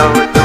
down.